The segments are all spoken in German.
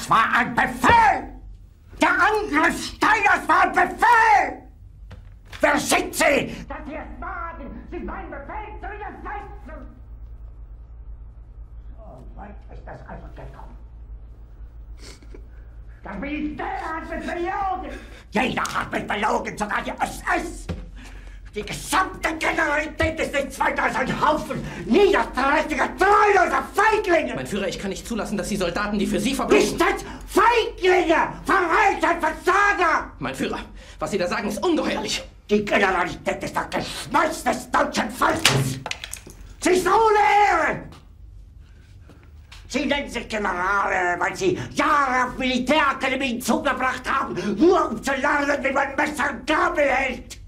Das war ein Befehl! Der Angriff Steiners war ein Befehl! Wer sind Sie? Dass Sie es wagen, sich meinen Befehl zu widersetzen! So weit ist das also gekommen. Das Militär hat mich belogen! Jeder hat mich belogen, sogar die SS! Die gesamte Generalität ist nichts weiter als ein Haufen niederträchtiger, treuloser Feiglinge! Mein Führer, ich kann nicht zulassen, dass die Soldaten, die für Sie verbringen... Nicht als Feiglinge! Verräter, Versager! Mein Führer, was Sie da sagen, ist ungeheuerlich! Die Generalität ist das Geschmeiß des deutschen Volkes! Sie ist ohne Ehre! Sie nennen sich Generale, weil Sie Jahre auf Militärakademien zugebracht haben, nur um zu lernen, wie man Messer und Gabel hält!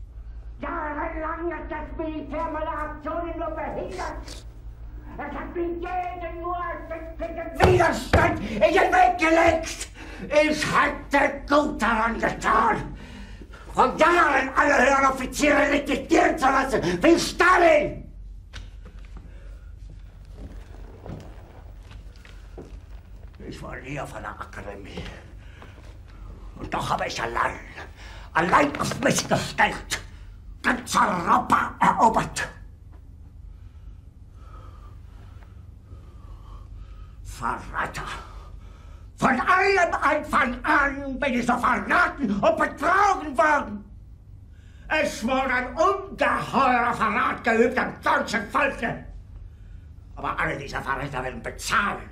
Jahrelang hat das Militär meine Aktionen nur behindert! Jeden nur Widerstand in den Weg gelegt! Ich hätte gut daran getan, von Jahren alle höheren Offiziere liquidieren zu lassen, wie Stalin! Ich war nie auf einer Akademie. Und doch habe ich allein, allein auf mich gestellt, ganz Europa erobert. Verräter! Von allem Anfang an bin ich so verraten und betrogen worden. Es wurde ein ungeheurer Verrat geübt am deutschen Volke. Aber alle diese Verräter werden bezahlen.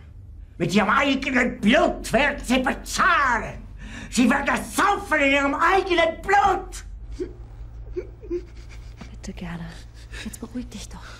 Mit ihrem eigenen Blut werden sie bezahlen. Sie werden das saufen in ihrem eigenen Blut. Bitte gerne. Jetzt beruhig dich doch.